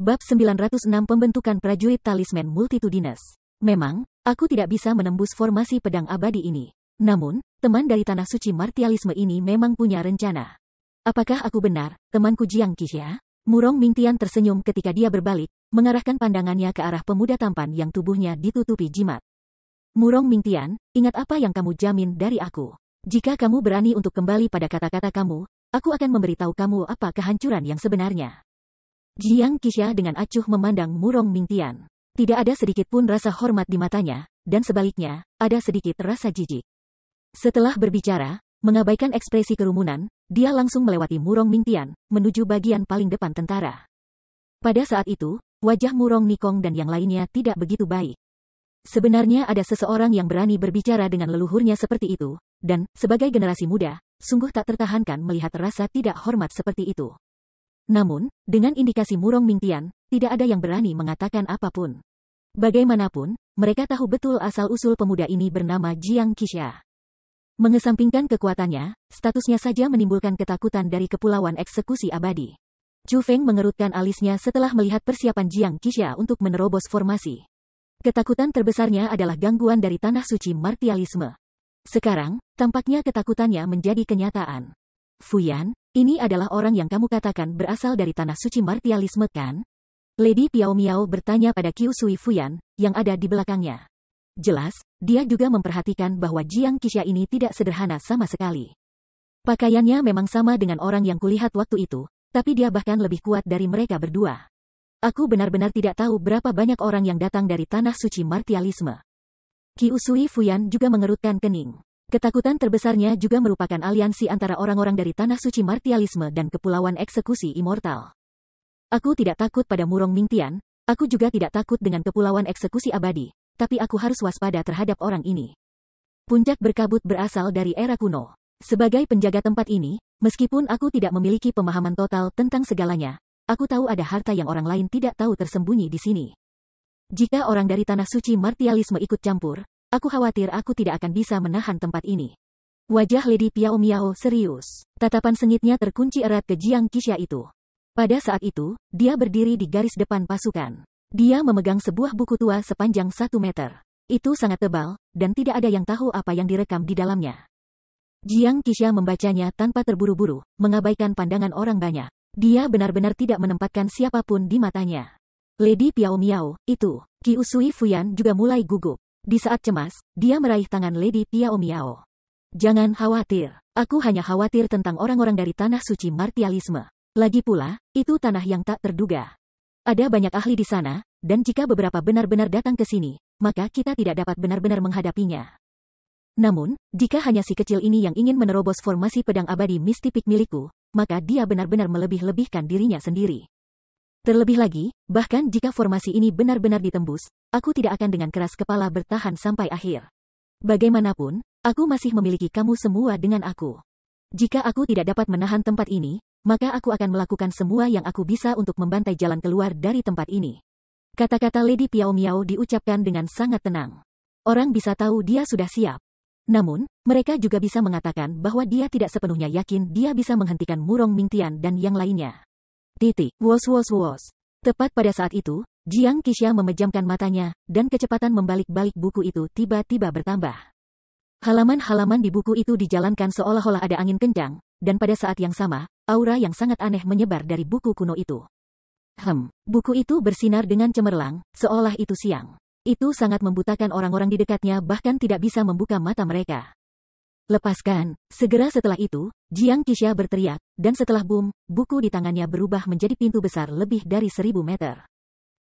Bab 906 Pembentukan Prajurit Talisman Multitudinous. Memang, aku tidak bisa menembus formasi pedang abadi ini. Namun, teman dari Tanah Suci Martialisme ini memang punya rencana. Apakah aku benar, temanku Jiang Qixia? Murong Mingtian tersenyum ketika dia berbalik, mengarahkan pandangannya ke arah pemuda tampan yang tubuhnya ditutupi jimat. Murong Mingtian, ingat apa yang kamu jamin dari aku. Jika kamu berani untuk kembali pada kata-kata kamu, aku akan memberitahu kamu apa kehancuran yang sebenarnya. Jiang Qixia dengan acuh memandang Murong Mingtian. Tidak ada sedikit pun rasa hormat di matanya, dan sebaliknya, ada sedikit rasa jijik. Setelah berbicara, mengabaikan ekspresi kerumunan, dia langsung melewati Murong Mingtian, menuju bagian paling depan tentara. Pada saat itu, wajah Murong Nikong dan yang lainnya tidak begitu baik. Sebenarnya ada seseorang yang berani berbicara dengan leluhurnya seperti itu, dan, sebagai generasi muda, sungguh tak tertahankan melihat rasa tidak hormat seperti itu. Namun, dengan indikasi Murong Mingtian, tidak ada yang berani mengatakan apa pun. Bagaimanapun, mereka tahu betul asal-usul pemuda ini bernama Jiang Qixia. Mengesampingkan kekuatannya, statusnya saja menimbulkan ketakutan dari kepulauan eksekusi abadi. Chu Feng mengerutkan alisnya setelah melihat persiapan Jiang Qixia untuk menerobos formasi. Ketakutan terbesarnya adalah gangguan dari tanah suci martialisme. Sekarang, tampaknya ketakutannya menjadi kenyataan. Fuyan, ini adalah orang yang kamu katakan berasal dari tanah suci martialisme kan? Lady Piao Miao bertanya pada Qiu Sui Fuyan, yang ada di belakangnya. Jelas, dia juga memperhatikan bahwa Jiang Qixia ini tidak sederhana sama sekali. Pakaiannya memang sama dengan orang yang kulihat waktu itu, tapi dia bahkan lebih kuat dari mereka berdua. Aku benar-benar tidak tahu berapa banyak orang yang datang dari tanah suci martialisme. Ki Usui Fuyan juga mengerutkan kening. Ketakutan terbesarnya juga merupakan aliansi antara orang-orang dari tanah suci martialisme dan kepulauan eksekusi immortal. Aku tidak takut pada Murong Mingtian, aku juga tidak takut dengan kepulauan eksekusi abadi, tapi aku harus waspada terhadap orang ini. Puncak berkabut berasal dari era kuno. Sebagai penjaga tempat ini, meskipun aku tidak memiliki pemahaman total tentang segalanya, Aku tahu ada harta yang orang lain tidak tahu tersembunyi di sini. Jika orang dari tanah suci martialisme ikut campur, aku khawatir aku tidak akan bisa menahan tempat ini. Wajah Lady Piao Miao serius. Tatapan sengitnya terkunci erat ke Jiang Qixia itu. Pada saat itu, dia berdiri di garis depan pasukan. Dia memegang sebuah buku tua sepanjang satu meter. Itu sangat tebal, dan tidak ada yang tahu apa yang direkam di dalamnya. Jiang Qixia membacanya tanpa terburu-buru, mengabaikan pandangan orang banyak. Dia benar-benar tidak menempatkan siapa pun di matanya. Lady Piao Miao, itu, Ki Usui Fuyan juga mulai gugup. Di saat cemas, dia meraih tangan Lady Piao Miao. Jangan khawatir, aku hanya khawatir tentang orang-orang dari tanah suci martialisme. Lagi pula, itu tanah yang tak terduga. Ada banyak ahli di sana, dan jika beberapa benar-benar datang ke sini, maka kita tidak dapat benar-benar menghadapinya. Namun, jika hanya si kecil ini yang ingin menerobos formasi pedang abadi mistipik milikku, maka dia benar-benar melebih-lebihkan dirinya sendiri. Terlebih lagi, bahkan jika formasi ini benar-benar ditembus, aku tidak akan dengan keras kepala bertahan sampai akhir. Bagaimanapun, aku masih memiliki kamu semua dengan aku. Jika aku tidak dapat menahan tempat ini, maka aku akan melakukan semua yang aku bisa untuk membantai jalan keluar dari tempat ini. Kata-kata Lady Piao Miao diucapkan dengan sangat tenang. Orang bisa tahu dia sudah siap. Namun, mereka juga bisa mengatakan bahwa dia tidak sepenuhnya yakin dia bisa menghentikan Murong Mingtian dan yang lainnya. Titik, wos wos wos. Tepat pada saat itu, Jiang Qixia memejamkan matanya, dan kecepatan membalik-balik buku itu tiba-tiba bertambah. Halaman-halaman di buku itu dijalankan seolah-olah ada angin kencang, dan pada saat yang sama, aura yang sangat aneh menyebar dari buku kuno itu. Hem, buku itu bersinar dengan cemerlang, seolah itu siang. Itu sangat membutakan orang-orang di dekatnya bahkan tidak bisa membuka mata mereka. Lepaskan. Segera setelah itu, Jiang Qixia berteriak, dan setelah boom, buku di tangannya berubah menjadi pintu besar lebih dari seribu meter.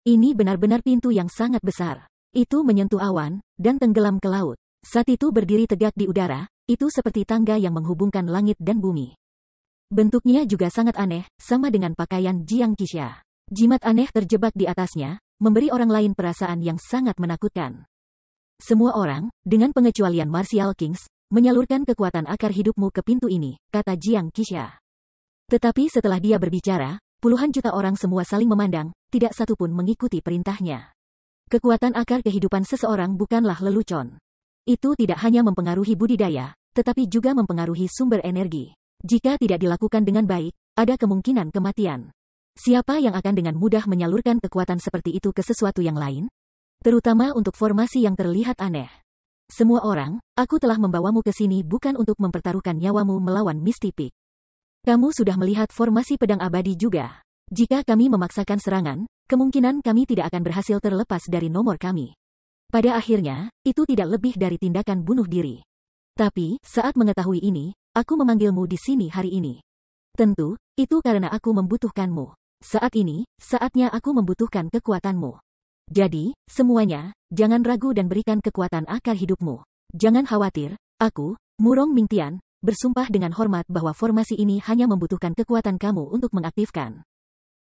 Ini benar-benar pintu yang sangat besar. Itu menyentuh awan, dan tenggelam ke laut. Saat itu berdiri tegak di udara, itu seperti tangga yang menghubungkan langit dan bumi. Bentuknya juga sangat aneh, sama dengan pakaian Jiang Qixia. Jimat aneh terjebak di atasnya, memberi orang lain perasaan yang sangat menakutkan. Semua orang, dengan pengecualian Martial Kings, menyalurkan kekuatan akar hidupmu ke pintu ini, kata Jiang Qixia. Tetapi setelah dia berbicara, puluhan juta orang semua saling memandang, tidak satu pun mengikuti perintahnya. Kekuatan akar kehidupan seseorang bukanlah lelucon. Itu tidak hanya mempengaruhi budidaya, tetapi juga mempengaruhi sumber energi. Jika tidak dilakukan dengan baik, ada kemungkinan kematian. Siapa yang akan dengan mudah menyalurkan kekuatan seperti itu ke sesuatu yang lain? Terutama untuk formasi yang terlihat aneh. Semua orang, aku telah membawamu ke sini bukan untuk mempertaruhkan nyawamu melawan Misty Peak. Kamu sudah melihat formasi pedang abadi juga. Jika kami memaksakan serangan, kemungkinan kami tidak akan berhasil terlepas dari nomor kami. Pada akhirnya, itu tidak lebih dari tindakan bunuh diri. Tapi, saat mengetahui ini, aku memanggilmu di sini hari ini. Tentu, itu karena aku membutuhkanmu. Saat ini, saatnya aku membutuhkan kekuatanmu. Jadi, semuanya, jangan ragu dan berikan kekuatan akar hidupmu. Jangan khawatir, aku, Murong Mingtian, bersumpah dengan hormat bahwa formasi ini hanya membutuhkan kekuatan kamu untuk mengaktifkan.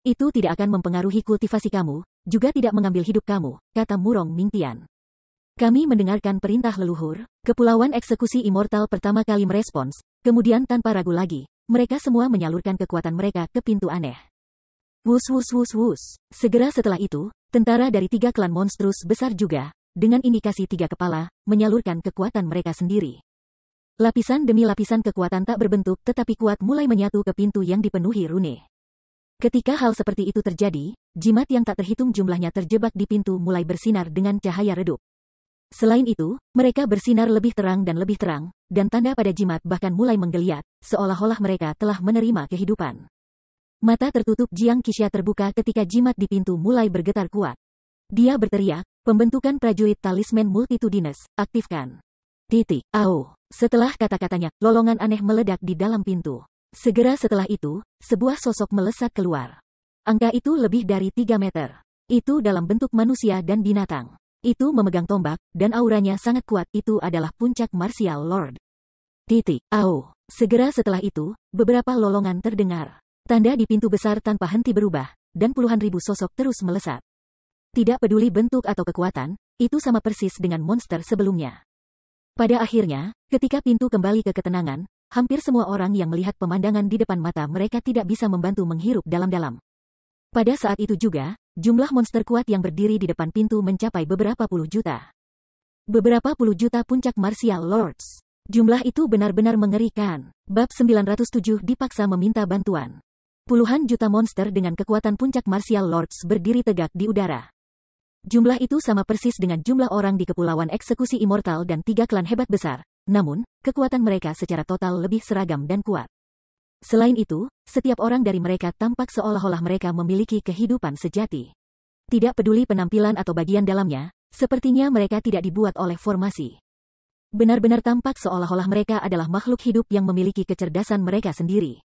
Itu tidak akan mempengaruhi kultivasi kamu, juga tidak mengambil hidup kamu, kata Murong Mingtian. Kami mendengarkan perintah leluhur, Kepulauan Eksekusi Immortal pertama kali merespons, kemudian tanpa ragu lagi, mereka semua menyalurkan kekuatan mereka ke pintu aneh. Wus wus wus wus. Segera setelah itu, tentara dari tiga klan monstrus besar juga, dengan indikasi tiga kepala, menyalurkan kekuatan mereka sendiri. Lapisan demi lapisan kekuatan tak berbentuk tetapi kuat mulai menyatu ke pintu yang dipenuhi rune. Ketika hal seperti itu terjadi, jimat yang tak terhitung jumlahnya terjebak di pintu mulai bersinar dengan cahaya redup. Selain itu, mereka bersinar lebih terang dan lebih terang, dan tanda pada jimat bahkan mulai menggeliat, seolah-olah mereka telah menerima kehidupan. Mata tertutup Jiang Qixia terbuka ketika jimat di pintu mulai bergetar kuat. Dia berteriak, pembentukan prajurit talisman multitudinous, aktifkan. Titik, au. Setelah kata-katanya, lolongan aneh meledak di dalam pintu. Segera setelah itu, sebuah sosok melesat keluar. Angka itu lebih dari 3 meter. Itu dalam bentuk manusia dan binatang. Itu memegang tombak, dan auranya sangat kuat. Itu adalah puncak martial lord. Titik, au. Segera setelah itu, beberapa lolongan terdengar. Tanda di pintu besar tanpa henti berubah, dan puluhan ribu sosok terus melesat. Tidak peduli bentuk atau kekuatan, itu sama persis dengan monster sebelumnya. Pada akhirnya, ketika pintu kembali ke ketenangan, hampir semua orang yang melihat pemandangan di depan mata mereka tidak bisa membantu menghirup dalam-dalam. Pada saat itu juga, jumlah monster kuat yang berdiri di depan pintu mencapai beberapa puluh juta. Beberapa puluh juta puncak martial lords. Jumlah itu benar-benar mengerikan. Bab 907 dipaksa meminta bantuan. Puluhan juta monster dengan kekuatan puncak martial lords berdiri tegak di udara. Jumlah itu sama persis dengan jumlah orang di Kepulauan Eksekusi Immortal dan tiga klan hebat besar, namun, kekuatan mereka secara total lebih seragam dan kuat. Selain itu, setiap orang dari mereka tampak seolah-olah mereka memiliki kehidupan sejati. Tidak peduli penampilan atau bagian dalamnya, sepertinya mereka tidak dibuat oleh formasi. Benar-benar tampak seolah-olah mereka adalah makhluk hidup yang memiliki kecerdasan mereka sendiri.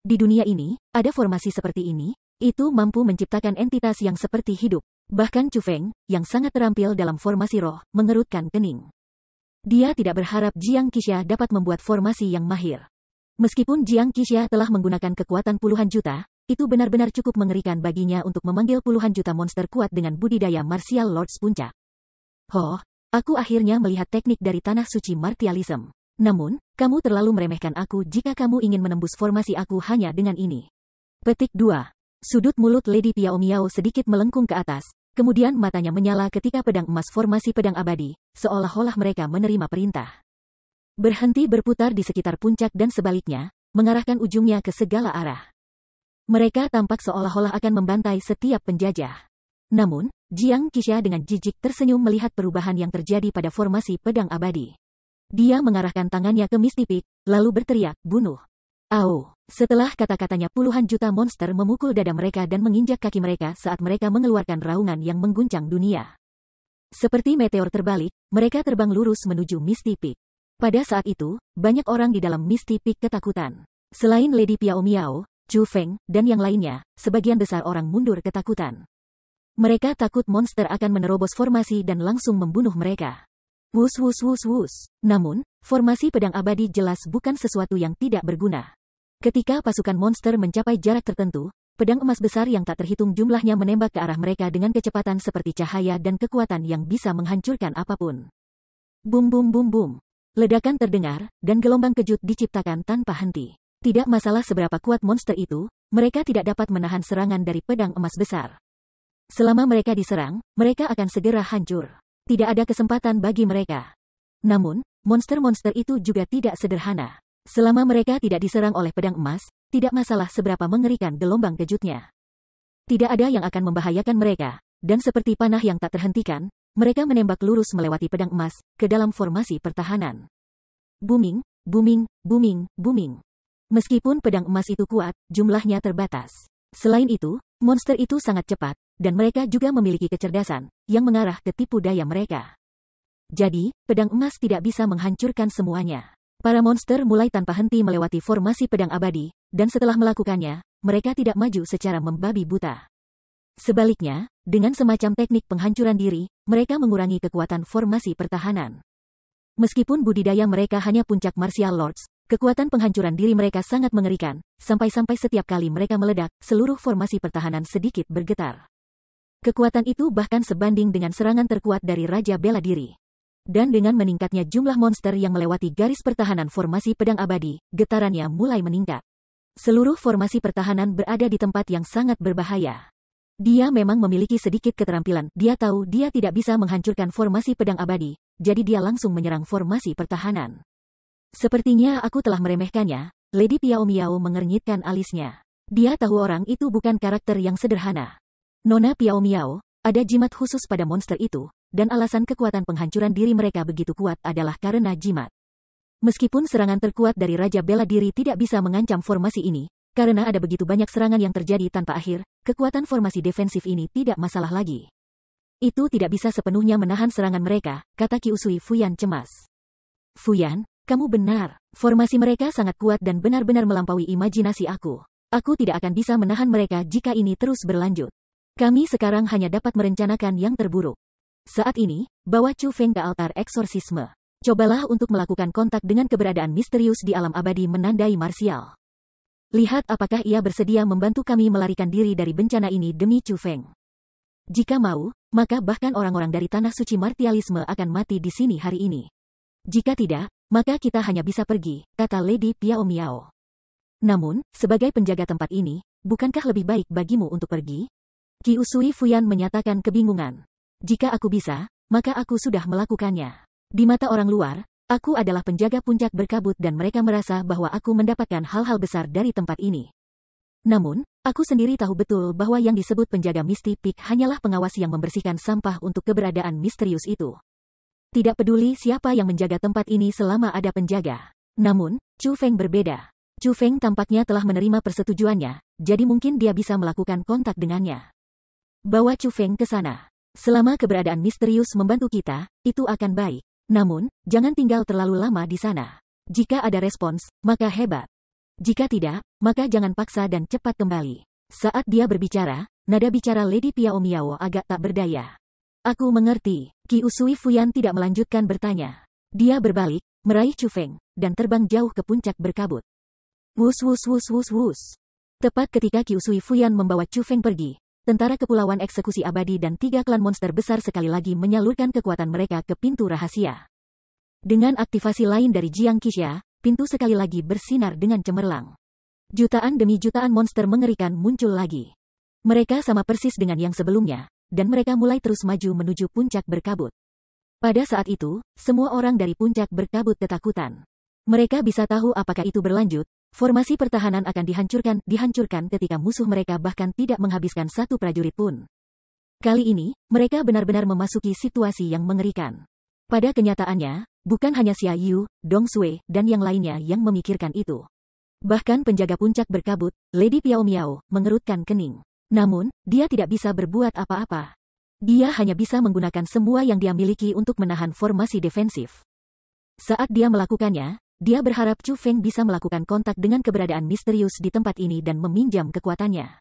Di dunia ini, ada formasi seperti ini, itu mampu menciptakan entitas yang seperti hidup. Bahkan Chu Feng, yang sangat terampil dalam formasi roh, mengerutkan kening. Dia tidak berharap Jiang Qixia dapat membuat formasi yang mahir. Meskipun Jiang Qixia telah menggunakan kekuatan puluhan juta, itu benar-benar cukup mengerikan baginya untuk memanggil puluhan juta monster kuat dengan budidaya martial lords puncak. Oh, aku akhirnya melihat teknik dari tanah suci martialism. Namun, kamu terlalu meremehkan aku jika kamu ingin menembus formasi aku hanya dengan ini. Petik 2. Sudut mulut Lady Piao Miao sedikit melengkung ke atas, kemudian matanya menyala ketika pedang emas formasi pedang abadi, seolah-olah mereka menerima perintah. Berhenti berputar di sekitar puncak dan sebaliknya, mengarahkan ujungnya ke segala arah. Mereka tampak seolah-olah akan membantai setiap penjajah. Namun, Jiang Qixia dengan jijik tersenyum melihat perubahan yang terjadi pada formasi pedang abadi. Dia mengarahkan tangannya ke Misty Peak, lalu berteriak, bunuh. Au. Setelah kata-katanya puluhan juta monster memukul dada mereka dan menginjak kaki mereka saat mereka mengeluarkan raungan yang mengguncang dunia. Seperti meteor terbalik, mereka terbang lurus menuju Misty Peak. Pada saat itu, banyak orang di dalam Misty Peak ketakutan. Selain Lady Piao Miao, Chu Feng, dan yang lainnya, sebagian besar orang mundur ketakutan. Mereka takut monster akan menerobos formasi dan langsung membunuh mereka. Wus wus wus wus. Namun, formasi pedang abadi jelas bukan sesuatu yang tidak berguna. Ketika pasukan monster mencapai jarak tertentu, pedang emas besar yang tak terhitung jumlahnya menembak ke arah mereka dengan kecepatan seperti cahaya dan kekuatan yang bisa menghancurkan apa pun. Bum bum bum bum. Ledakan terdengar, dan gelombang kejut diciptakan tanpa henti. Tidak masalah seberapa kuat monster itu, mereka tidak dapat menahan serangan dari pedang emas besar. Selama mereka diserang, mereka akan segera hancur. Tidak ada kesempatan bagi mereka. Namun, monster-monster itu juga tidak sederhana. Selama mereka tidak diserang oleh pedang emas, tidak masalah seberapa mengerikan gelombang kejutnya. Tidak ada yang akan membahayakan mereka, dan seperti panah yang tak terhentikan, mereka menembak lurus melewati pedang emas ke dalam formasi pertahanan. Booming, booming, booming, booming. Meskipun pedang emas itu kuat, jumlahnya terbatas. Selain itu, monster itu sangat cepat, dan mereka juga memiliki kecerdasan yang mengarah ke tipu daya mereka. Jadi, pedang emas tidak bisa menghancurkan semuanya. Para monster mulai tanpa henti melewati formasi pedang abadi, dan setelah melakukannya, mereka tidak maju secara membabi buta. Sebaliknya, dengan semacam teknik penghancuran diri, mereka mengurangi kekuatan formasi pertahanan. Meskipun budidaya mereka hanya puncak martial lords, kekuatan penghancuran diri mereka sangat mengerikan, sampai-sampai setiap kali mereka meledak, seluruh formasi pertahanan sedikit bergetar. Kekuatan itu bahkan sebanding dengan serangan terkuat dari Raja Bela Diri. Dan dengan meningkatnya jumlah monster yang melewati garis pertahanan formasi pedang abadi, getarannya mulai meningkat. Seluruh formasi pertahanan berada di tempat yang sangat berbahaya. Dia memang memiliki sedikit keterampilan. Dia tahu dia tidak bisa menghancurkan formasi pedang abadi, jadi dia langsung menyerang formasi pertahanan. Sepertinya aku telah meremehkannya, Lady Piao Miao mengernyitkan alisnya. Dia tahu orang itu bukan karakter yang sederhana. Nona Piao Miao, ada jimat khusus pada monster itu, dan alasan kekuatan penghancuran diri mereka begitu kuat adalah karena jimat. Meskipun serangan terkuat dari Raja Bela Diri tidak bisa mengancam formasi ini, karena ada begitu banyak serangan yang terjadi tanpa akhir, kekuatan formasi defensif ini tidak masalah lagi. Itu tidak bisa sepenuhnya menahan serangan mereka, kata Ki Usui Fuyan cemas. Fuyan, kamu benar. Formasi mereka sangat kuat dan benar-benar melampaui imajinasi aku. Aku tidak akan bisa menahan mereka jika ini terus berlanjut. Kami sekarang hanya dapat merencanakan yang terburuk. Saat ini, bawa Chu Feng ke altar eksorsisme. Cobalah untuk melakukan kontak dengan keberadaan misterius di alam abadi menandai marsial. Lihat apakah ia bersedia membantu kami melarikan diri dari bencana ini demi Chu Feng. Jika mau, maka bahkan orang-orang dari tanah suci martialisme akan mati di sini hari ini. Jika tidak, maka kita hanya bisa pergi, kata Lady Piao Miao. Namun, sebagai penjaga tempat ini, bukankah lebih baik bagimu untuk pergi? Ki Usui Fuyan menyatakan kebingungan. Jika aku bisa, maka aku sudah melakukannya. Di mata orang luar, aku adalah penjaga puncak berkabut dan mereka merasa bahwa aku mendapatkan hal-hal besar dari tempat ini. Namun, aku sendiri tahu betul bahwa yang disebut penjaga Misty Peak hanyalah pengawas yang membersihkan sampah untuk keberadaan misterius itu. Tidak peduli siapa yang menjaga tempat ini selama ada penjaga. Namun, Chu Feng berbeda. Chu Feng tampaknya telah menerima persetujuannya, jadi mungkin dia bisa melakukan kontak dengannya. Bawa Chu Feng ke sana. Selama keberadaan misterius membantu kita, itu akan baik. Namun, jangan tinggal terlalu lama di sana. Jika ada respons, maka hebat. Jika tidak, maka jangan paksa dan cepat kembali. Saat dia berbicara, nada bicara Lady Piao Miao agak tak berdaya. Aku mengerti. Ki Usui Fuyan tidak melanjutkan bertanya. Dia berbalik, meraih Chu Feng, dan terbang jauh ke puncak berkabut. Wus wus wus wus wus. Tepat ketika Ki Usui Fuyan membawa Chu Feng pergi, tentara Kepulauan Eksekusi Abadi dan tiga klan monster besar sekali lagi menyalurkan kekuatan mereka ke pintu rahasia. Dengan aktivasi lain dari Jiang Qixia, pintu sekali lagi bersinar dengan cemerlang. Jutaan demi jutaan monster mengerikan muncul lagi. Mereka sama persis dengan yang sebelumnya, dan mereka mulai terus maju menuju puncak berkabut. Pada saat itu, semua orang dari puncak berkabut ketakutan. Mereka bisa tahu apakah itu berlanjut, Formasi pertahanan akan dihancurkan, dihancurkan ketika musuh mereka bahkan tidak menghabiskan satu prajurit pun. Kali ini, mereka benar-benar memasuki situasi yang mengerikan. Pada kenyataannya, bukan hanya Xia Yu, Dong Sui, dan yang lainnya yang memikirkan itu. Bahkan penjaga puncak berkabut, Lady Piao Miao, mengerutkan kening. Namun, dia tidak bisa berbuat apa-apa. Dia hanya bisa menggunakan semua yang dia miliki untuk menahan formasi defensif. Saat dia melakukannya, dia berharap Chu Feng bisa melakukan kontak dengan keberadaan misterius di tempat ini dan meminjam kekuatannya.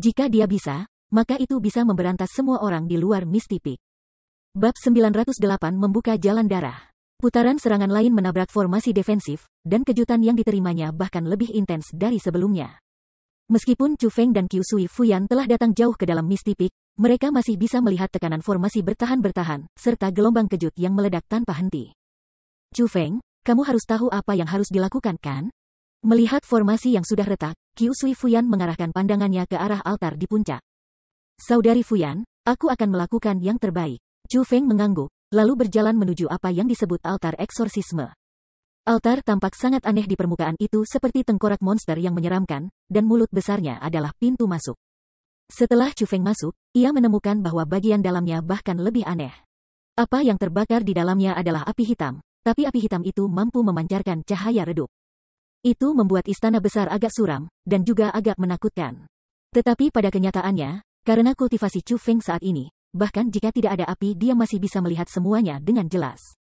Jika dia bisa, maka itu bisa memberantas semua orang di luar Misty Peak. Bab 908 membuka jalan darah. Putaran serangan lain menabrak formasi defensif, dan kejutan yang diterimanya bahkan lebih intens dari sebelumnya. Meskipun Chu Feng dan Qiu Sui Fuyan telah datang jauh ke dalam Misty Peak, mereka masih bisa melihat tekanan formasi bertahan-bertahan, serta gelombang kejut yang meledak tanpa henti. Chu Feng, kamu harus tahu apa yang harus dilakukan kan? Melihat formasi yang sudah retak, Qiu Sui Fuyan mengarahkan pandangannya ke arah altar di puncak. Saudari Fuyan, aku akan melakukan yang terbaik. Chu Feng mengangguk, lalu berjalan menuju apa yang disebut altar eksorsisme. Altar tampak sangat aneh di permukaan itu seperti tengkorak monster yang menyeramkan, dan mulut besarnya adalah pintu masuk. Setelah Chu Feng masuk, ia menemukan bahwa bagian dalamnya bahkan lebih aneh. Apa yang terbakar di dalamnya adalah api hitam, tapi api hitam itu mampu memancarkan cahaya redup. Itu membuat istana besar agak suram, dan juga agak menakutkan. Tetapi pada kenyataannya, karena kultivasi Chu Feng saat ini, bahkan jika tidak ada api dia masih bisa melihat semuanya dengan jelas.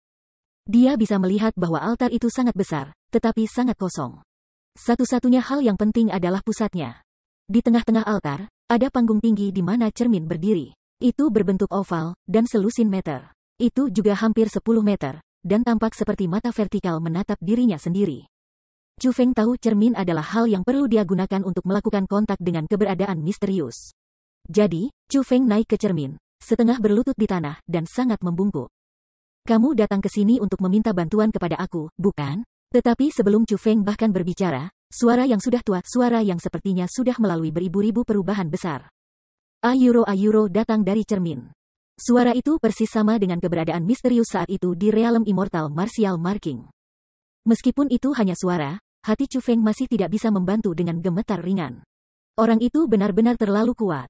Dia bisa melihat bahwa altar itu sangat besar, tetapi sangat kosong. Satu-satunya hal yang penting adalah pusatnya. Di tengah-tengah altar, ada panggung tinggi di mana cermin berdiri. Itu berbentuk oval, dan selusin meter. Itu juga hampir 10 meter, dan tampak seperti mata vertikal menatap dirinya sendiri. Chu Feng tahu cermin adalah hal yang perlu dia gunakan untuk melakukan kontak dengan keberadaan misterius. Jadi, Chu Feng naik ke cermin, setengah berlutut di tanah, dan sangat membungkuk. Kamu datang ke sini untuk meminta bantuan kepada aku, bukan? Tetapi sebelum Chu Feng bahkan berbicara, suara yang sudah tua, suara yang sepertinya sudah melalui beribu-ribu perubahan besar. Ayuro-ayuro datang dari cermin. Suara itu persis sama dengan keberadaan misterius saat itu di realm immortal martial marking. Meskipun itu hanya suara, hati Chu Feng masih tidak bisa membantu dengan gemetar ringan. Orang itu benar-benar terlalu kuat.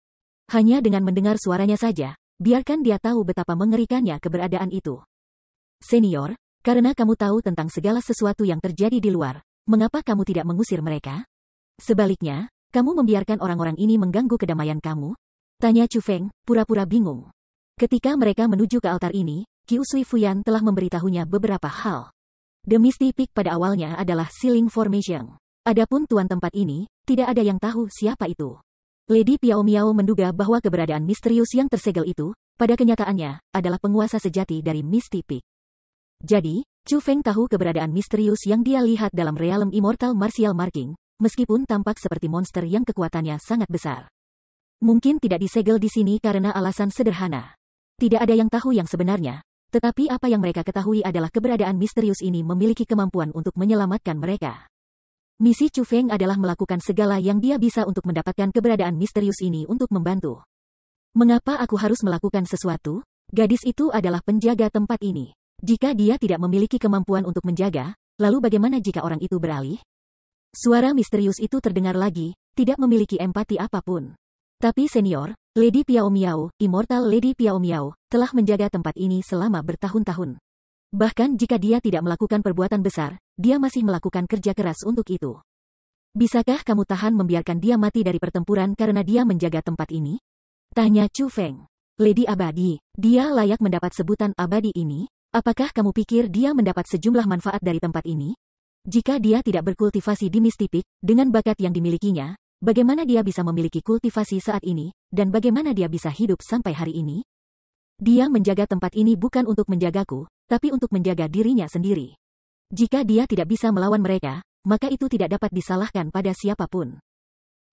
Hanya dengan mendengar suaranya saja, biarkan dia tahu betapa mengerikannya keberadaan itu. Senior, karena kamu tahu tentang segala sesuatu yang terjadi di luar, mengapa kamu tidak mengusir mereka? Sebaliknya, kamu membiarkan orang-orang ini mengganggu kedamaian kamu? Tanya Chu Feng, pura-pura bingung. Ketika mereka menuju ke altar ini, Kiu Sui Fuyan telah memberitahunya beberapa hal. The Misty Peak pada awalnya adalah Sealing Formation. Adapun tuan tempat ini, tidak ada yang tahu siapa itu. Lady Piao Miao menduga bahwa keberadaan misterius yang tersegel itu, pada kenyataannya, adalah penguasa sejati dari Misty Peak. Jadi, Chu Feng tahu keberadaan misterius yang dia lihat dalam realm Immortal Martial Marking, meskipun tampak seperti monster yang kekuatannya sangat besar. Mungkin tidak disegel di sini karena alasan sederhana. Tidak ada yang tahu yang sebenarnya, tetapi apa yang mereka ketahui adalah keberadaan misterius ini memiliki kemampuan untuk menyelamatkan mereka. Misi Chu Feng adalah melakukan segala yang dia bisa untuk mendapatkan keberadaan misterius ini untuk membantu. Mengapa aku harus melakukan sesuatu? Gadis itu adalah penjaga tempat ini. Jika dia tidak memiliki kemampuan untuk menjaga, lalu bagaimana jika orang itu beralih? Suara misterius itu terdengar lagi, tidak memiliki empati apa pun. Tapi senior, Lady Piao Miao, Immortal Lady Piao Miao, telah menjaga tempat ini selama bertahun-tahun. Bahkan jika dia tidak melakukan perbuatan besar, dia masih melakukan kerja keras untuk itu. Bisakah kamu tahan membiarkan dia mati dari pertempuran karena dia menjaga tempat ini? Tanya Chu Feng. Lady Abadi, dia layak mendapat sebutan abadi ini? Apakah kamu pikir dia mendapat sejumlah manfaat dari tempat ini? Jika dia tidak berkultivasi di Mistipik, dengan bakat yang dimilikinya, bagaimana dia bisa memiliki kultivasi saat ini, dan bagaimana dia bisa hidup sampai hari ini? Dia menjaga tempat ini bukan untuk menjagaku, tapi untuk menjaga dirinya sendiri. Jika dia tidak bisa melawan mereka, maka itu tidak dapat disalahkan pada siapa pun.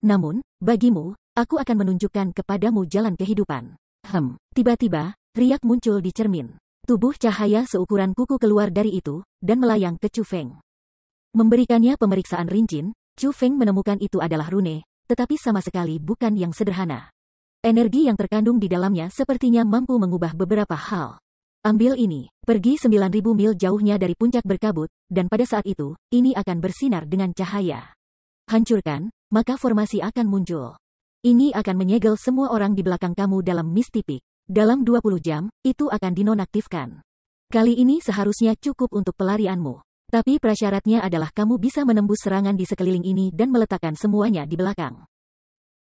Namun, bagimu, aku akan menunjukkan kepadamu jalan kehidupan. Hem, tiba-tiba, riak muncul di cermin. Tubuh cahaya seukuran kuku keluar dari itu, dan melayang ke Chu Feng. Memberikannya pemeriksaan rincin, Chu Feng menemukan itu adalah rune, tetapi sama sekali bukan yang sederhana. Energi yang terkandung di dalamnya sepertinya mampu mengubah beberapa hal. Ambil ini, pergi 9000 mil jauhnya dari puncak berkabut, dan pada saat itu, ini akan bersinar dengan cahaya. Hancurkan, maka formasi akan muncul. Ini akan menyegel semua orang di belakang kamu dalam mistipik. Dalam 20 jam, itu akan dinonaktifkan. Kali ini seharusnya cukup untuk pelarianmu. Tapi prasyaratnya adalah kamu bisa menembus serangan di sekeliling ini dan meletakkan semuanya di belakang.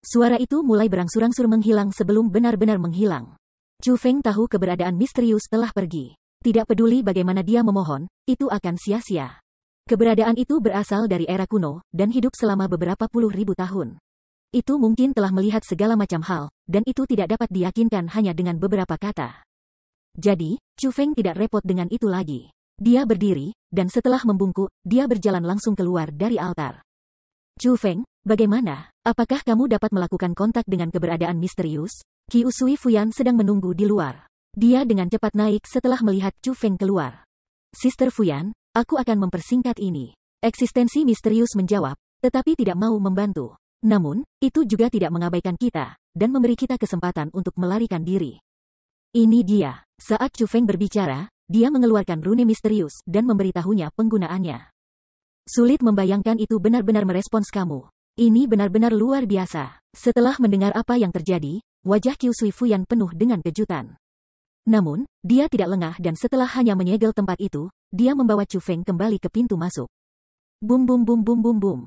Suara itu mulai berangsur-angsur menghilang sebelum benar-benar menghilang. Chu Feng tahu keberadaan misterius telah pergi. Tidak peduli bagaimana dia memohon, itu akan sia-sia. Keberadaan itu berasal dari era kuno, dan hidup selama beberapa puluh ribu tahun. Itu mungkin telah melihat segala macam hal, dan itu tidak dapat diyakinkan hanya dengan beberapa kata. Jadi, Chu Feng tidak repot dengan itu lagi. Dia berdiri, dan setelah membungkuk, dia berjalan langsung keluar dari altar. Chu Feng, bagaimana? Apakah kamu dapat melakukan kontak dengan keberadaan misterius? Qi Usui Fuyan sedang menunggu di luar. Dia dengan cepat naik setelah melihat Chu Feng keluar. Sister Fuyan, aku akan mempersingkat ini. Eksistensi misterius menjawab, tetapi tidak mau membantu. Namun, itu juga tidak mengabaikan kita, dan memberi kita kesempatan untuk melarikan diri. Ini dia. Saat Chu Feng berbicara, dia mengeluarkan rune misterius dan memberitahunya penggunaannya. Sulit membayangkan itu benar-benar merespons kamu. Ini benar-benar luar biasa. Setelah mendengar apa yang terjadi, wajah Qiu Sui Fuyan penuh dengan kejutan. Namun, dia tidak lengah dan setelah hanya menyegel tempat itu, dia membawa Chu Feng kembali ke pintu masuk. Bum bum bum bum bum bum.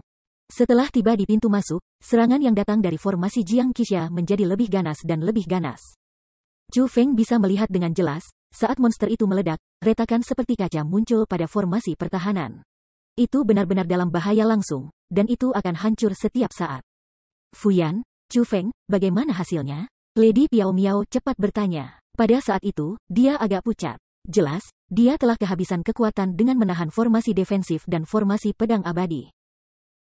Setelah tiba di pintu masuk, serangan yang datang dari formasi Jiang Qixia menjadi lebih ganas dan lebih ganas. Chu Feng bisa melihat dengan jelas, saat monster itu meledak, retakan seperti kaca muncul pada formasi pertahanan. Itu benar-benar dalam bahaya langsung, dan itu akan hancur setiap saat. Fuyan, Chu Feng, bagaimana hasilnya? Lady Piao Miao cepat bertanya. Pada saat itu, dia agak pucat. Jelas, dia telah kehabisan kekuatan dengan menahan formasi defensif dan formasi pedang abadi.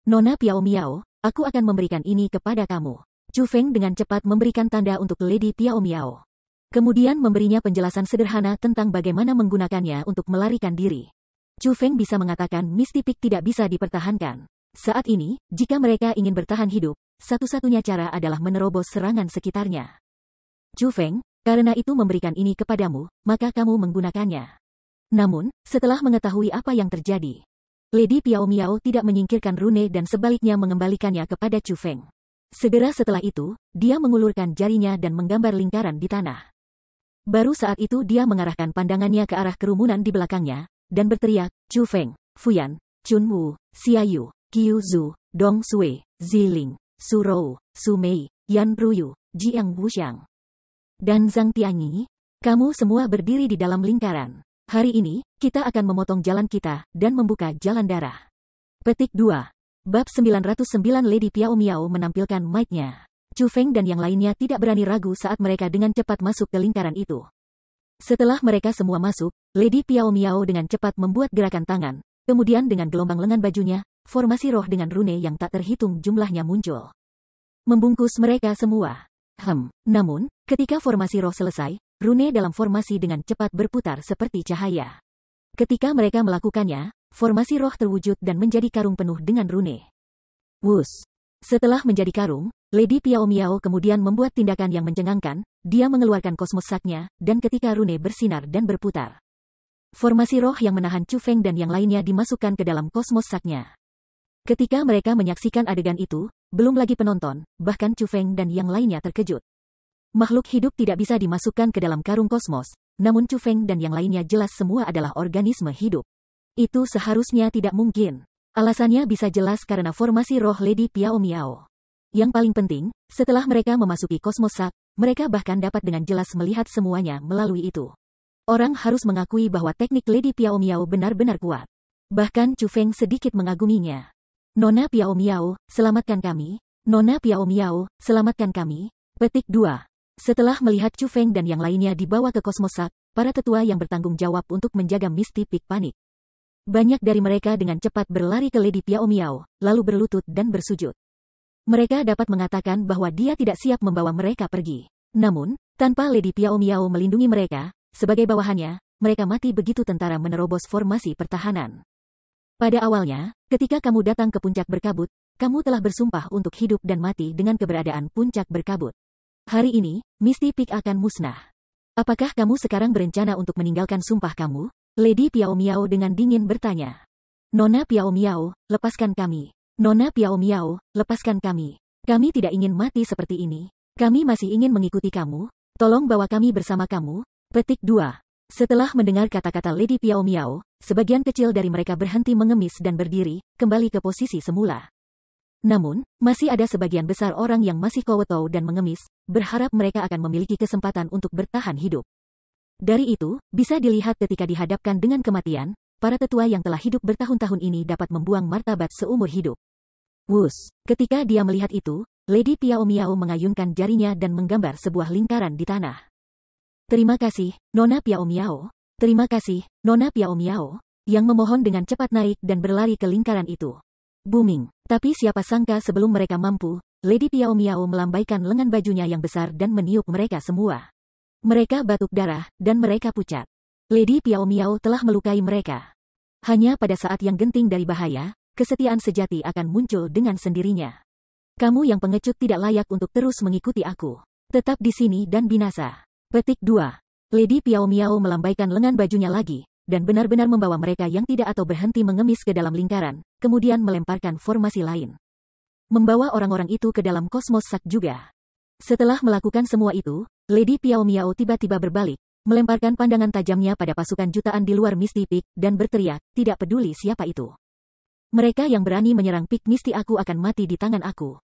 Nona Piao Miao, aku akan memberikan ini kepada kamu. Chu Feng dengan cepat memberikan tanda untuk Lady Piao Miao. Kemudian memberinya penjelasan sederhana tentang bagaimana menggunakannya untuk melarikan diri. Chu Feng bisa mengatakan Misty Peak tidak bisa dipertahankan. Saat ini, jika mereka ingin bertahan hidup, satu-satunya cara adalah menerobos serangan sekitarnya. Chu Feng, karena itu memberikan ini kepadamu, maka kamu menggunakannya. Namun, setelah mengetahui apa yang terjadi, Lady Piao Miao tidak menyingkirkan rune dan sebaliknya mengembalikannya kepada Chu Feng. Segera setelah itu, dia mengulurkan jarinya dan menggambar lingkaran di tanah. Baru saat itu dia mengarahkan pandangannya ke arah kerumunan di belakangnya, dan berteriak, Chu Feng, Fuyan, Chun Wu, Xiaoyu, Qiu Zhu, Dong Sui, Ziling, Su Rou, Su Mei, Yan Ruyu, Jiang Wuxiang dan Zhang Tianyi, kamu semua berdiri di dalam lingkaran. Hari ini, kita akan memotong jalan kita dan membuka jalan darah. Petik 2. Bab 909 Lady Piao Miao menampilkan mic-nya. Chu Feng dan yang lainnya tidak berani ragu saat mereka dengan cepat masuk ke lingkaran itu. Setelah mereka semua masuk, Lady Piao Miao dengan cepat membuat gerakan tangan. Kemudian dengan gelombang lengan bajunya, formasi roh dengan rune yang tak terhitung jumlahnya muncul. Membungkus mereka semua. Hem, namun, ketika formasi roh selesai, rune dalam formasi dengan cepat berputar seperti cahaya. Ketika mereka melakukannya, formasi roh terwujud dan menjadi karung penuh dengan rune. Wus. Setelah menjadi karung, Lady Piao Miao kemudian membuat tindakan yang mencengangkan, dia mengeluarkan kosmos saknya, dan ketika rune bersinar dan berputar. Formasi roh yang menahan Chu Feng dan yang lainnya dimasukkan ke dalam kosmos saknya. Ketika mereka menyaksikan adegan itu, belum lagi penonton, bahkan Chu Feng dan yang lainnya terkejut. Makhluk hidup tidak bisa dimasukkan ke dalam karung kosmos, namun Chu Feng dan yang lainnya jelas semua adalah organisme hidup. Itu seharusnya tidak mungkin. Alasannya bisa jelas karena formasi roh Lady Piao Miao. Yang paling penting, setelah mereka memasuki kosmos sak, mereka bahkan dapat dengan jelas melihat semuanya melalui itu. Orang harus mengakui bahwa teknik Lady Piao Miao benar-benar kuat. Bahkan Chu Feng sedikit mengaguminya. Nona Piao Miao, selamatkan kami. Nona Piao Miao, selamatkan kami. Petik 2. Setelah melihat Chu Feng dan yang lainnya dibawa ke kosmosak, para tetua yang bertanggung jawab untuk menjaga Misty Peak panik. Banyak dari mereka dengan cepat berlari ke Lady Piao Miao, lalu berlutut dan bersujud. Mereka dapat mengatakan bahwa dia tidak siap membawa mereka pergi. Namun, tanpa Lady Piao Miao melindungi mereka, sebagai bawahannya, mereka mati begitu tentara menerobos formasi pertahanan. Pada awalnya, ketika kamu datang ke puncak berkabut, kamu telah bersumpah untuk hidup dan mati dengan keberadaan puncak berkabut. Hari ini, Misty Peak akan musnah. Apakah kamu sekarang berencana untuk meninggalkan sumpah kamu? Lady Piao Miao dengan dingin bertanya. Nona Piao Miao, lepaskan kami. Nona Piao Miao, lepaskan kami. Kami tidak ingin mati seperti ini. Kami masih ingin mengikuti kamu. Tolong bawa kami bersama kamu. Petik 2. Setelah mendengar kata-kata Lady Piao Miao, sebagian kecil dari mereka berhenti mengemis dan berdiri, kembali ke posisi semula. Namun, masih ada sebagian besar orang yang masih kowetau dan mengemis, berharap mereka akan memiliki kesempatan untuk bertahan hidup. Dari itu, bisa dilihat ketika dihadapkan dengan kematian, para tetua yang telah hidup bertahun-tahun ini dapat membuang martabat seumur hidup. Wus, ketika dia melihat itu, Lady Piao Miao mengayunkan jarinya dan menggambar sebuah lingkaran di tanah. Terima kasih, Nona Piao Miao. Terima kasih, Nona Piao Miao, yang memohon dengan cepat naik dan berlari ke lingkaran itu. Booming. Tapi siapa sangka sebelum mereka mampu, Lady Piao Miao melambaikan lengan bajunya yang besar dan meniup mereka semua. Mereka batuk darah, dan mereka pucat. Lady Piao Miao telah melukai mereka. Hanya pada saat yang genting dari bahaya, kesetiaan sejati akan muncul dengan sendirinya. Kamu yang pengecut tidak layak untuk terus mengikuti aku. Tetap di sini dan binasa. Petik 2. Lady Piao Miao melambaikan lengan bajunya lagi, dan benar-benar membawa mereka yang tidak atau berhenti mengemis ke dalam lingkaran, kemudian melemparkan formasi lain. Membawa orang-orang itu ke dalam kosmos sak juga. Setelah melakukan semua itu, Lady Piao Miao tiba-tiba berbalik, melemparkan pandangan tajamnya pada pasukan jutaan di luar Misty Peak, dan berteriak, tidak peduli siapa itu. Mereka yang berani menyerang Pik Misty aku akan mati di tangan aku.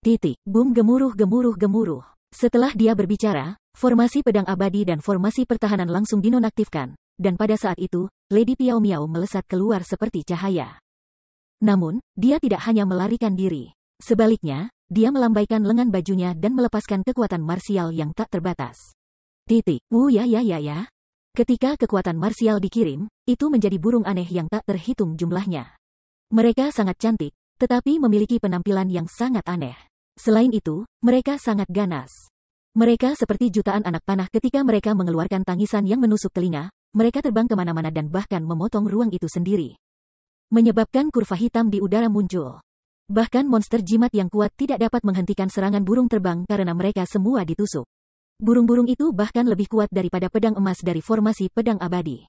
Titik, boom gemuruh gemuruh gemuruh. Setelah dia berbicara, formasi pedang abadi dan formasi pertahanan langsung dinonaktifkan, dan pada saat itu, Lady Piao Miao melesat keluar seperti cahaya. Namun, dia tidak hanya melarikan diri. Sebaliknya, dia melambaikan lengan bajunya dan melepaskan kekuatan marsial yang tak terbatas. Titik, wu ya ya ya ya. Ketika kekuatan marsial dikirim, itu menjadi burung aneh yang tak terhitung jumlahnya. Mereka sangat cantik, tetapi memiliki penampilan yang sangat aneh. Selain itu, mereka sangat ganas. Mereka seperti jutaan anak panah ketika mereka mengeluarkan tangisan yang menusuk telinga, mereka terbang ke mana-mana dan bahkan memotong ruang itu sendiri menyebabkan kurva hitam di udara muncul. Bahkan monster jimat yang kuat tidak dapat menghentikan serangan burung terbang karena mereka semua ditusuk. Burung-burung itu bahkan lebih kuat daripada pedang emas dari formasi pedang abadi.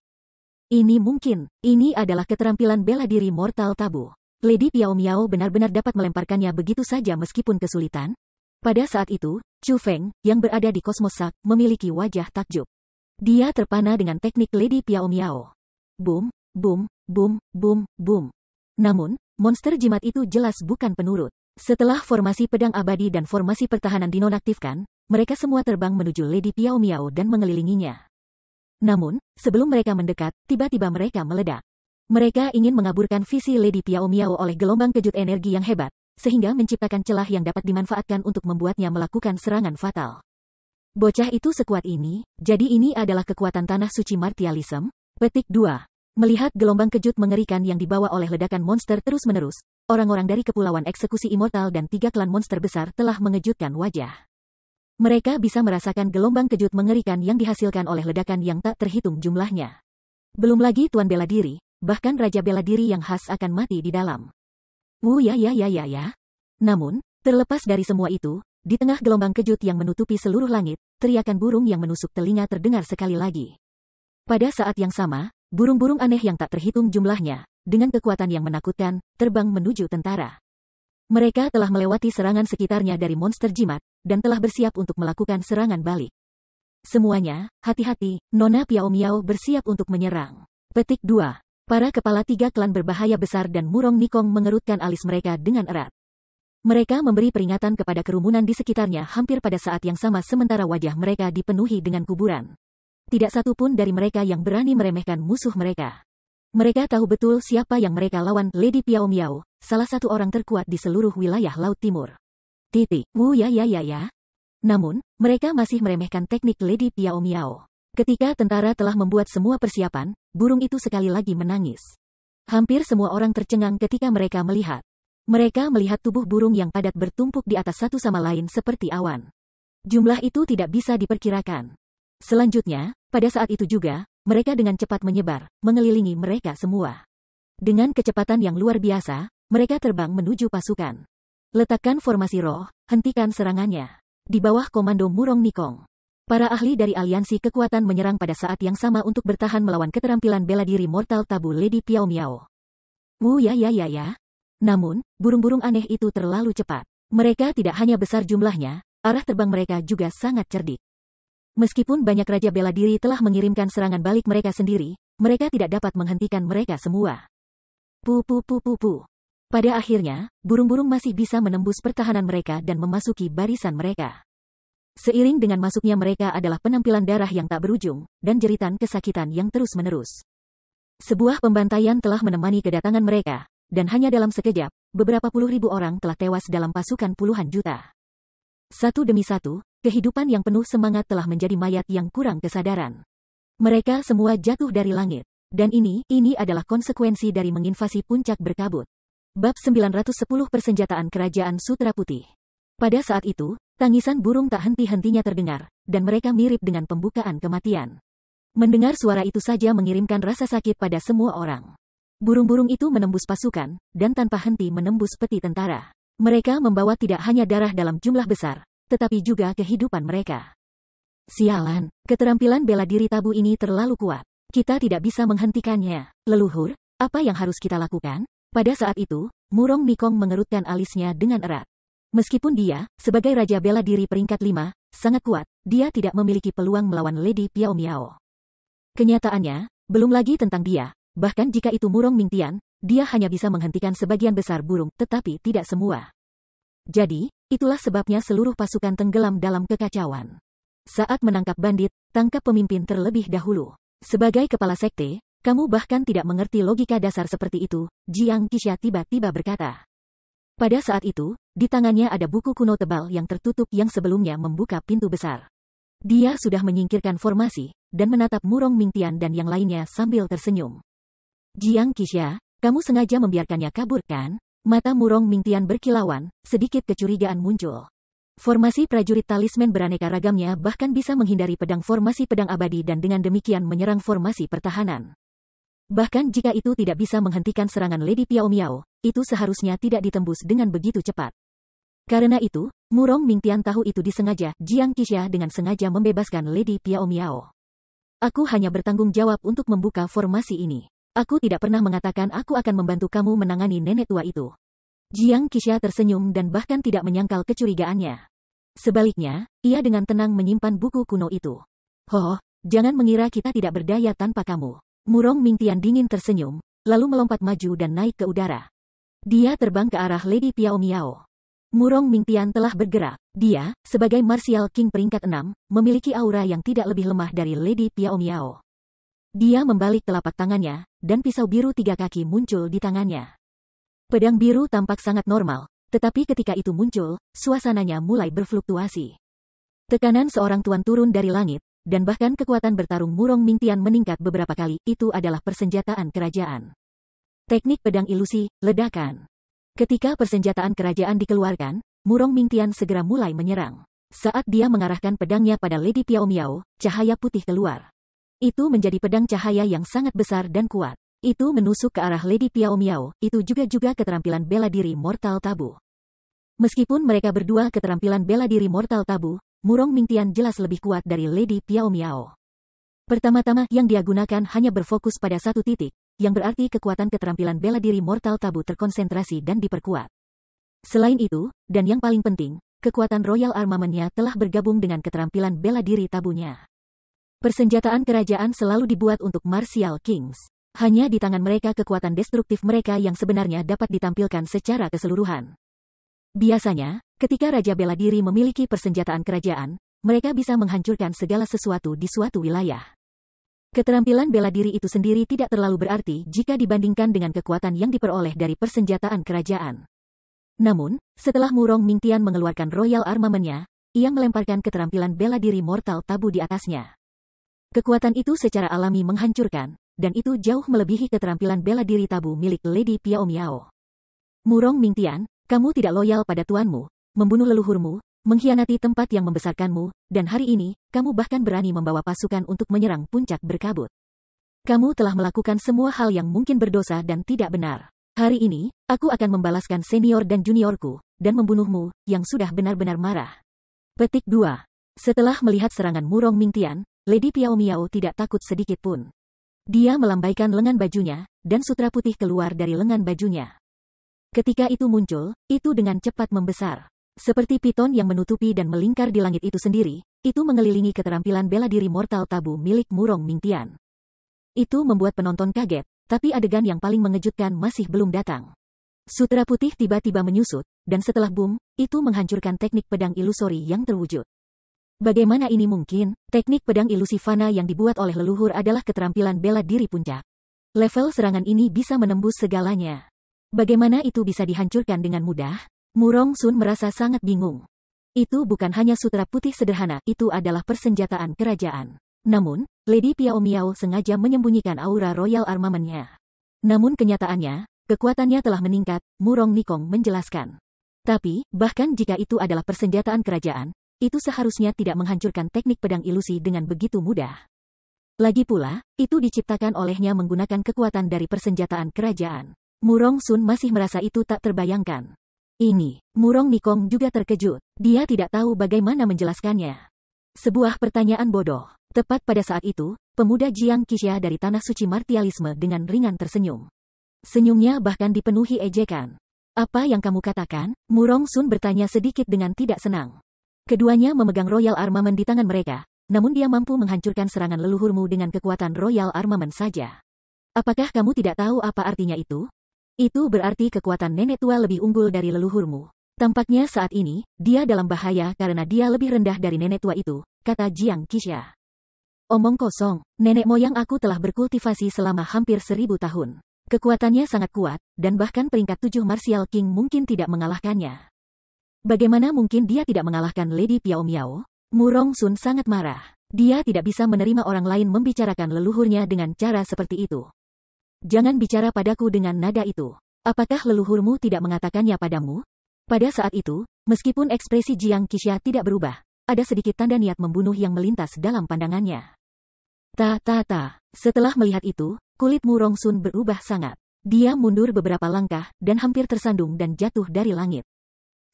Ini mungkin, ini adalah keterampilan bela diri mortal tabu. Lady Piao Miao benar-benar dapat melemparkannya begitu saja meskipun kesulitan. Pada saat itu, Chu Feng, yang berada di Kosmos Sak, memiliki wajah takjub. Dia terpana dengan teknik Lady Piao Miao. Boom, boom, boom, boom, boom. Namun, monster jimat itu jelas bukan penurut. Setelah formasi pedang abadi dan formasi pertahanan dinonaktifkan, mereka semua terbang menuju Lady Piao Miao dan mengelilinginya. Namun, sebelum mereka mendekat, tiba-tiba mereka meledak. Mereka ingin mengaburkan visi Lady Piao Miao oleh gelombang kejut energi yang hebat, sehingga menciptakan celah yang dapat dimanfaatkan untuk membuatnya melakukan serangan fatal. Bocah itu sekuat ini, jadi ini adalah kekuatan tanah suci martialism. Petik 2. Melihat gelombang kejut mengerikan yang dibawa oleh ledakan monster terus-menerus, orang-orang dari Kepulauan Eksekusi Immortal dan tiga klan monster besar telah mengejutkan wajah. Mereka bisa merasakan gelombang kejut mengerikan yang dihasilkan oleh ledakan yang tak terhitung jumlahnya. Belum lagi Tuan Bela Diri, bahkan Raja Bela Diri yang khas akan mati di dalam. Wu ya ya ya ya ya. Namun, terlepas dari semua itu, di tengah gelombang kejut yang menutupi seluruh langit, teriakan burung yang menusuk telinga terdengar sekali lagi. Pada saat yang sama, Burung-burung aneh yang tak terhitung jumlahnya, dengan kekuatan yang menakutkan, terbang menuju tentara. Mereka telah melewati serangan sekitarnya dari monster jimat, dan telah bersiap untuk melakukan serangan balik. Semuanya, hati-hati, Nona Piao Miao bersiap untuk menyerang. Petik 2. Para kepala tiga klan berbahaya besar dan Murong Nikong mengerutkan alis mereka dengan erat. Mereka memberi peringatan kepada kerumunan di sekitarnya hampir pada saat yang sama sementara wajah mereka dipenuhi dengan kuburan. Tidak satu pun dari mereka yang berani meremehkan musuh mereka. Mereka tahu betul siapa yang mereka lawan Lady Piao Miao, salah satu orang terkuat di seluruh wilayah Laut Timur. Titik, wu ya ya ya ya. Namun, mereka masih meremehkan teknik Lady Piao Miao. Ketika tentara telah membuat semua persiapan, burung itu sekali lagi menangis. Hampir semua orang tercengang ketika mereka melihat. Mereka melihat tubuh burung yang padat bertumpuk di atas satu sama lain seperti awan. Jumlah itu tidak bisa diperkirakan. Selanjutnya, pada saat itu juga, mereka dengan cepat menyebar, mengelilingi mereka semua. Dengan kecepatan yang luar biasa, mereka terbang menuju pasukan. Letakkan formasi roh, hentikan serangannya. Di bawah komando Murong Nikong. Para ahli dari aliansi kekuatan menyerang pada saat yang sama untuk bertahan melawan keterampilan bela diri mortal tabu Lady Piao Miao. Wu ya ya ya ya. Namun, burung-burung aneh itu terlalu cepat. Mereka tidak hanya besar jumlahnya, arah terbang mereka juga sangat cerdik. Meskipun banyak raja bela diri telah mengirimkan serangan balik mereka sendiri, mereka tidak dapat menghentikan mereka semua. Pu pu pu pu pu. Pada akhirnya, burung-burung masih bisa menembus pertahanan mereka dan memasuki barisan mereka. Seiring dengan masuknya mereka adalah penampilan darah yang tak berujung, dan jeritan kesakitan yang terus-menerus. Sebuah pembantaian telah menemani kedatangan mereka, dan hanya dalam sekejap, beberapa puluh ribu orang telah tewas dalam pasukan puluhan juta. Satu demi satu, kehidupan yang penuh semangat telah menjadi mayat yang kurang kesadaran. Mereka semua jatuh dari langit. Dan ini, ini adalah konsekuensi dari menginvasi puncak berkabut. Bab 910 Persenjataan Kerajaan Sutra Putih. Pada saat itu, tangisan burung tak henti-hentinya terdengar, dan mereka mirip dengan pembukaan kematian. Mendengar suara itu saja mengirimkan rasa sakit pada semua orang. Burung-burung itu menembus pasukan, dan tanpa henti menembus peti tentara. Mereka membawa tidak hanya darah dalam jumlah besar, tetapi juga kehidupan mereka. Sialan, keterampilan bela diri tabu ini terlalu kuat. Kita tidak bisa menghentikannya. Leluhur, apa yang harus kita lakukan? Pada saat itu, Murong Nikong mengerutkan alisnya dengan erat. Meskipun dia, sebagai Raja Bela Diri peringkat lima, sangat kuat, dia tidak memiliki peluang melawan Lady Piao Miao. Kenyataannya, belum lagi tentang dia, bahkan jika itu Murong Mingtian, dia hanya bisa menghentikan sebagian besar burung, tetapi tidak semua. Jadi, itulah sebabnya seluruh pasukan tenggelam dalam kekacauan. Saat menangkap bandit, tangkap pemimpin terlebih dahulu. Sebagai kepala sekte, kamu bahkan tidak mengerti logika dasar seperti itu, Jiang Qixia tiba-tiba berkata. Pada saat itu, di tangannya ada buku kuno tebal yang tertutup yang sebelumnya membuka pintu besar. Dia sudah menyingkirkan formasi, dan menatap Murong Mingtian dan yang lainnya sambil tersenyum. Jiang Qixia, kamu sengaja membiarkannya kabur kan? Mata Murong Mingtian berkilauan, sedikit kecurigaan muncul. Formasi prajurit talisman beraneka ragamnya bahkan bisa menghindari pedang formasi pedang abadi dan dengan demikian menyerang formasi pertahanan. Bahkan jika itu tidak bisa menghentikan serangan Lady Piao Miao, itu seharusnya tidak ditembus dengan begitu cepat. Karena itu, Murong Mingtian tahu itu disengaja, Jiang Qixia dengan sengaja membebaskan Lady Piao Miao. Aku hanya bertanggung jawab untuk membuka formasi ini. Aku tidak pernah mengatakan aku akan membantu kamu menangani nenek tua itu. Jiang Qixia tersenyum dan bahkan tidak menyangkal kecurigaannya. Sebaliknya, ia dengan tenang menyimpan buku kuno itu. Ho, jangan mengira kita tidak berdaya tanpa kamu. Murong Mingtian dingin tersenyum, lalu melompat maju dan naik ke udara. Dia terbang ke arah Lady Piao Miao. Murong Mingtian telah bergerak. Dia, sebagai Martial King peringkat enam, memiliki aura yang tidak lebih lemah dari Lady Piao Miao. Dia membalik telapak tangannya, dan pisau biru tiga kaki muncul di tangannya. Pedang biru tampak sangat normal, tetapi ketika itu muncul, suasananya mulai berfluktuasi. Tekanan seorang tuan turun dari langit, dan bahkan kekuatan bertarung Murong Mingtian meningkat beberapa kali, itu adalah persenjataan kerajaan. Teknik pedang ilusi, ledakan. Ketika persenjataan kerajaan dikeluarkan, Murong Mingtian segera mulai menyerang. Saat dia mengarahkan pedangnya pada Lady Piao Miao, cahaya putih keluar. Itu menjadi pedang cahaya yang sangat besar dan kuat. Itu menusuk ke arah Lady Piao Miao, itu juga-juga keterampilan bela diri Mortal Tabu. Meskipun mereka berdua keterampilan bela diri Mortal Tabu, Murong Mingtian jelas lebih kuat dari Lady Piao Miao. Pertama-tama yang dia gunakan hanya berfokus pada satu titik, yang berarti kekuatan keterampilan bela diri mortal tabu terkonsentrasi dan diperkuat. Selain itu, dan yang paling penting, kekuatan Royal Armamentnya telah bergabung dengan keterampilan bela diri tabunya. Persenjataan kerajaan selalu dibuat untuk Martial Kings. Hanya di tangan mereka kekuatan destruktif mereka yang sebenarnya dapat ditampilkan secara keseluruhan. Biasanya, ketika Raja Bela Diri memiliki persenjataan kerajaan, mereka bisa menghancurkan segala sesuatu di suatu wilayah. Keterampilan bela diri itu sendiri tidak terlalu berarti jika dibandingkan dengan kekuatan yang diperoleh dari persenjataan kerajaan. Namun, setelah Murong Mingtian mengeluarkan Royal Armamentnya, ia melemparkan keterampilan bela diri mortal tabu di atasnya. Kekuatan itu secara alami menghancurkan, dan itu jauh melebihi keterampilan bela diri tabu milik Lady Piao Miao. Murong Mingtian, kamu tidak loyal pada tuanmu, membunuh leluhurmu, mengkhianati tempat yang membesarkanmu, dan hari ini, kamu bahkan berani membawa pasukan untuk menyerang puncak berkabut. Kamu telah melakukan semua hal yang mungkin berdosa dan tidak benar. Hari ini, aku akan membalaskan senior dan juniorku, dan membunuhmu, yang sudah benar-benar marah. Petik 2. Setelah melihat serangan Murong Mingtian, Lady Piao Miao tidak takut sedikit pun. Dia melambaikan lengan bajunya, dan sutra putih keluar dari lengan bajunya. Ketika itu muncul, itu dengan cepat membesar. Seperti piton yang menutupi dan melingkar di langit itu sendiri, itu mengelilingi keterampilan bela diri mortal tabu milik Murong Mingtian. Itu membuat penonton kaget, tapi adegan yang paling mengejutkan masih belum datang. Sutra putih tiba-tiba menyusut, dan setelah boom, itu menghancurkan teknik pedang ilusori yang terwujud. Bagaimana ini mungkin? Teknik pedang ilusi fana yang dibuat oleh leluhur adalah keterampilan bela diri puncak. Level serangan ini bisa menembus segalanya. Bagaimana itu bisa dihancurkan dengan mudah? Murong Sun merasa sangat bingung. Itu bukan hanya sutra putih sederhana, itu adalah persenjataan kerajaan. Namun, Lady Piao Miao sengaja menyembunyikan aura royal armamentnya. Namun kenyataannya, kekuatannya telah meningkat, Murong Nikong menjelaskan. Tapi, bahkan jika itu adalah persenjataan kerajaan, itu seharusnya tidak menghancurkan teknik pedang ilusi dengan begitu mudah. Lagi pula, itu diciptakan olehnya menggunakan kekuatan dari persenjataan kerajaan. Murong Sun masih merasa itu tak terbayangkan. Ini, Murong Nikong juga terkejut. Dia tidak tahu bagaimana menjelaskannya. Sebuah pertanyaan bodoh. Tepat pada saat itu, pemuda Jiang Qixia dari Tanah Suci Martialisme dengan ringan tersenyum. Senyumnya bahkan dipenuhi ejekan. Apa yang kamu katakan? Murong Sun bertanya sedikit dengan tidak senang. Keduanya memegang Royal Armament di tangan mereka, namun dia mampu menghancurkan serangan leluhurmu dengan kekuatan Royal Armament saja. Apakah kamu tidak tahu apa artinya itu? Itu berarti kekuatan nenek tua lebih unggul dari leluhurmu. Tampaknya saat ini, dia dalam bahaya karena dia lebih rendah dari nenek tua itu, kata Jiang Qixia. Omong kosong, nenek moyang aku telah berkultivasi selama hampir seribu tahun. Kekuatannya sangat kuat, dan bahkan peringkat tujuh Martial King mungkin tidak mengalahkannya. Bagaimana mungkin dia tidak mengalahkan Lady Piao Miao? Murong Sun sangat marah. Dia tidak bisa menerima orang lain membicarakan leluhurnya dengan cara seperti itu. Jangan bicara padaku dengan nada itu. Apakah leluhurmu tidak mengatakannya padamu? Pada saat itu, meskipun ekspresi Jiang Qixia tidak berubah, ada sedikit tanda niat membunuh yang melintas dalam pandangannya. Ta ta ta. Setelah melihat itu, kulit Murong Sun berubah sangat. Dia mundur beberapa langkah dan hampir tersandung dan jatuh dari langit.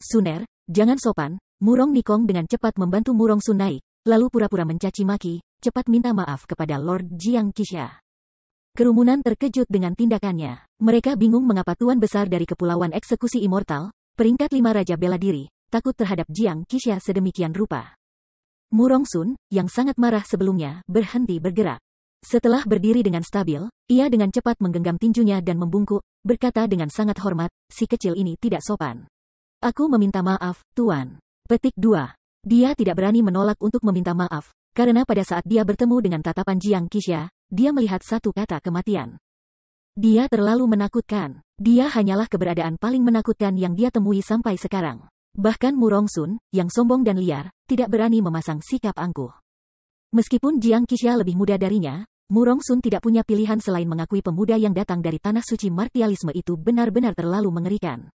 Suner, jangan sopan, Murong Nikong dengan cepat membantu Murong Sun naik, lalu pura-pura mencaci maki, cepat minta maaf kepada Lord Jiang Qixia. Kerumunan terkejut dengan tindakannya. Mereka bingung mengapa tuan besar dari Kepulauan Eksekusi Immortal, peringkat lima Raja Bela Diri, takut terhadap Jiang Qixia sedemikian rupa. Murong Sun, yang sangat marah sebelumnya, berhenti bergerak. Setelah berdiri dengan stabil, ia dengan cepat menggenggam tinjunya dan membungkuk, berkata dengan sangat hormat, si kecil ini tidak sopan. Aku meminta maaf, Tuan. Petik 2. Dia tidak berani menolak untuk meminta maaf, karena pada saat dia bertemu dengan tatapan Jiang Qixia, dia melihat satu kata kematian. Dia terlalu menakutkan. Dia hanyalah keberadaan paling menakutkan yang dia temui sampai sekarang. Bahkan Murong Sun, yang sombong dan liar, tidak berani memasang sikap angkuh. Meskipun Jiang Qixia lebih muda darinya, Murong Sun tidak punya pilihan selain mengakui pemuda yang datang dari tanah suci martialisme itu benar-benar terlalu mengerikan.